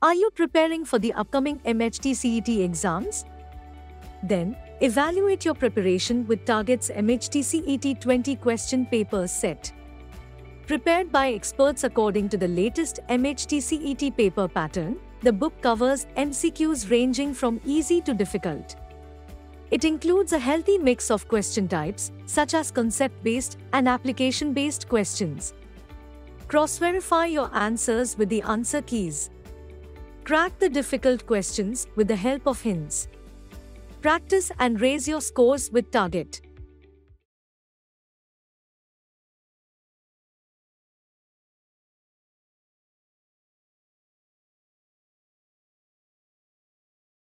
Are you preparing for the upcoming MHT CET exams? Then, evaluate your preparation with Target's MHT CET 20 question paper set. Prepared by experts according to the latest MHT CET paper pattern, the book covers MCQs ranging from easy to difficult. It includes a healthy mix of question types, such as concept based and application based questions. Cross verify your answers with the answer keys. Crack the difficult questions with the help of hints. Practice and raise your scores with Target.